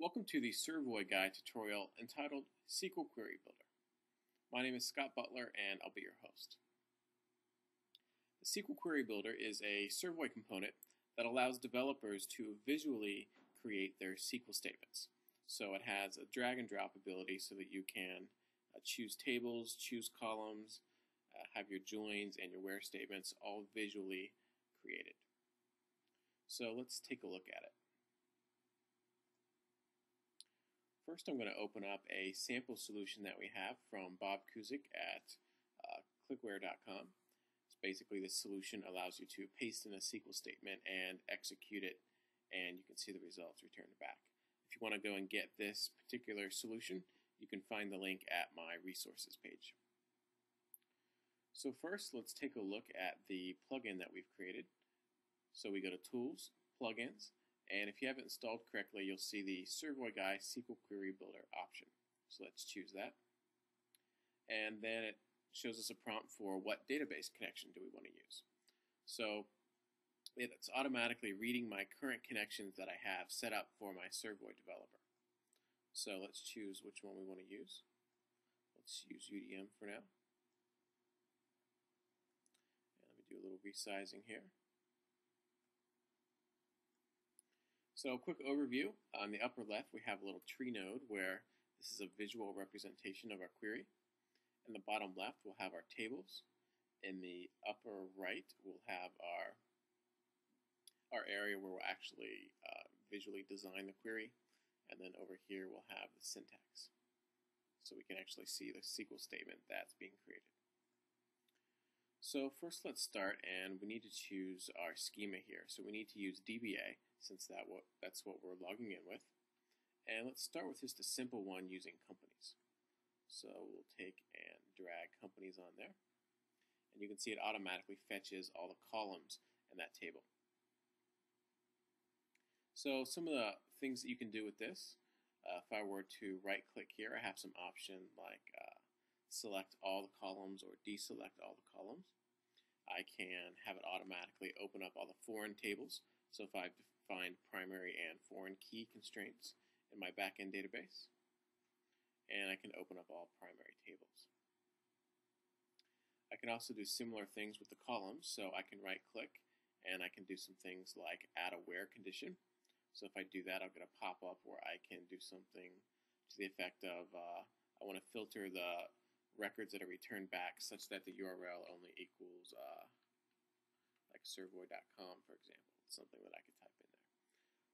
Welcome to the Servoy Guy tutorial entitled SQL Query Builder. My name is Scott Butler and I'll be your host. The SQL Query Builder is a Servoy component that allows developers to visually create their SQL statements. So it has a drag and drop ability so that you can uh, choose tables, choose columns, uh, have your joins and your where statements all visually created. So let's take a look at it. First, I'm going to open up a sample solution that we have from Bob Cusick at uh, clickware.com. It's basically this solution allows you to paste in a SQL statement and execute it, and you can see the results returned back. If you want to go and get this particular solution, you can find the link at my resources page. So first, let's take a look at the plugin that we've created. So we go to Tools, Plugins, and if you have it installed correctly, you'll see the Servoy Guy SQL Query Builder option. So let's choose that. And then it shows us a prompt for what database connection do we want to use. So it's automatically reading my current connections that I have set up for my Servoy developer. So let's choose which one we want to use. Let's use UDM for now. And let me do a little resizing here. So a quick overview. On the upper left, we have a little tree node where this is a visual representation of our query. In the bottom left, we'll have our tables. In the upper right, we'll have our, our area where we'll actually uh, visually design the query. And then over here, we'll have the syntax. So we can actually see the SQL statement that's being created. So first let's start and we need to choose our schema here. So we need to use DBA since that what, that's what we're logging in with. And let's start with just a simple one using companies. So we'll take and drag companies on there. And you can see it automatically fetches all the columns in that table. So some of the things that you can do with this, uh, if I were to right click here, I have some option like uh, select all the columns or deselect all the columns. I can have it automatically open up all the foreign tables. So if I find primary and foreign key constraints in my backend database. And I can open up all primary tables. I can also do similar things with the columns. So I can right click and I can do some things like add a where condition. So if I do that, I'll get a pop-up where I can do something to the effect of uh, I want to filter the records that are returned back such that the URL only equals uh, like servoy.com, for example. It's something that I could type in there.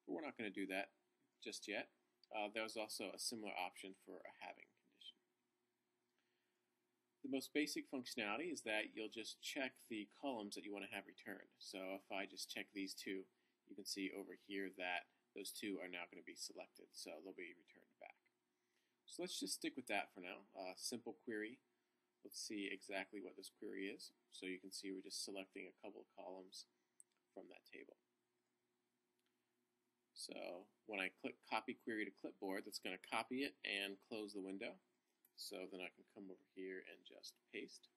But we're not going to do that just yet. Uh, there's also a similar option for a having condition. The most basic functionality is that you'll just check the columns that you want to have returned. So if I just check these two, you can see over here that those two are now going to be selected, so they'll be returned back. So let's just stick with that for now. Uh, simple query. Let's see exactly what this query is. So you can see we're just selecting a couple of columns from that table. So when I click copy query to clipboard, that's going to copy it and close the window. So then I can come over here and just paste.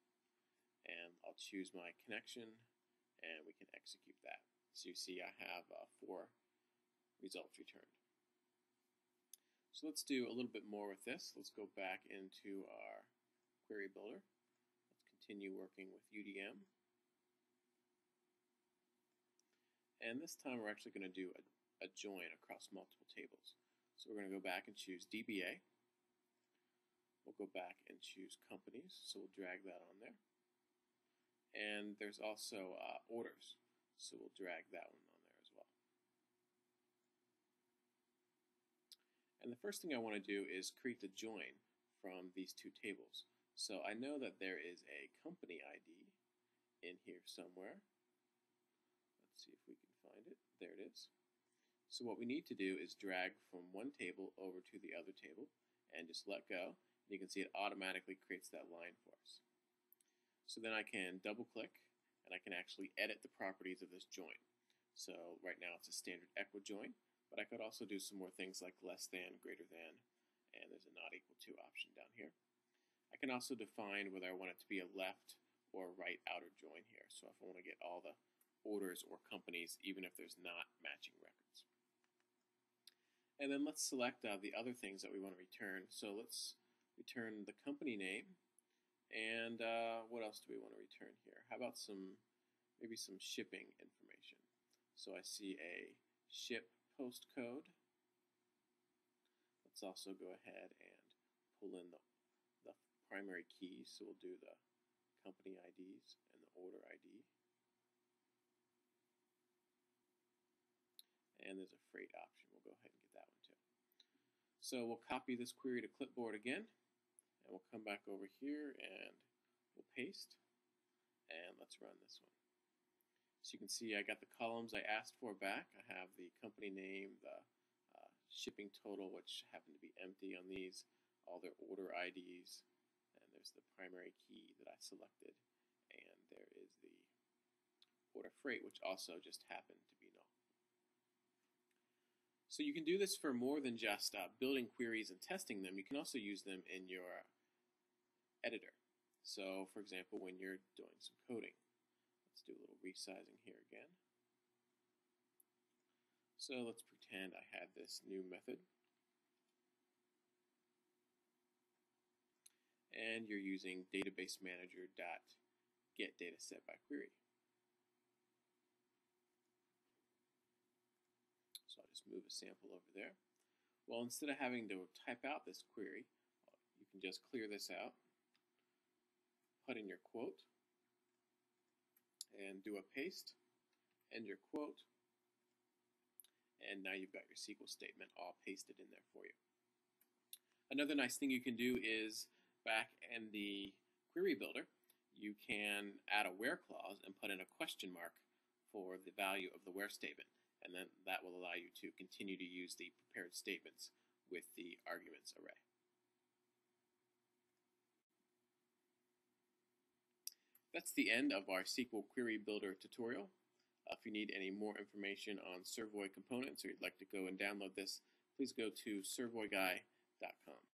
And I'll choose my connection and we can execute that. So you see I have uh, four results returned. So let's do a little bit more with this. Let's go back into our query builder. Let's continue working with UDM. And this time we're actually going to do a a join across multiple tables. So we're going to go back and choose DBA. We'll go back and choose companies, so we'll drag that on there. And there's also uh, orders, so we'll drag that one on there as well. And the first thing I want to do is create the join from these two tables. So I know that there is a company ID in here somewhere. Let's see if we can find it. There it is. So what we need to do is drag from one table over to the other table and just let go. And you can see it automatically creates that line for us. So then I can double click and I can actually edit the properties of this join. So right now it's a standard equal join, but I could also do some more things like less than, greater than, and there's a not equal to option down here. I can also define whether I want it to be a left or right outer join here. So if I want to get all the orders or companies, even if there's not matching records. And then let's select uh, the other things that we want to return. So let's return the company name. And uh, what else do we want to return here? How about some, maybe some shipping information? So I see a ship postcode. Let's also go ahead and pull in the, the primary keys. So we'll do the company IDs and the order ID. And there's a freight option. We'll go ahead and get that one too. So we'll copy this query to clipboard again. And we'll come back over here and we'll paste. And let's run this one. So you can see I got the columns I asked for back. I have the company name, the uh, shipping total, which happened to be empty on these, all their order IDs, and there's the primary key that I selected, and there is the order freight, which also just happened to be null. So you can do this for more than just uh, building queries and testing them. You can also use them in your editor. So, for example, when you're doing some coding. Let's do a little resizing here again. So let's pretend I had this new method. And you're using database manager dot get data set by query. So I'll just move a sample over there. Well, instead of having to type out this query, you can just clear this out, put in your quote, and do a paste, end your quote, and now you've got your SQL statement all pasted in there for you. Another nice thing you can do is back in the query builder, you can add a where clause and put in a question mark for the value of the where statement. And then that will allow you to continue to use the prepared statements with the arguments array. That's the end of our SQL Query Builder tutorial. Uh, if you need any more information on Servoy components or you'd like to go and download this, please go to servoyguy.com.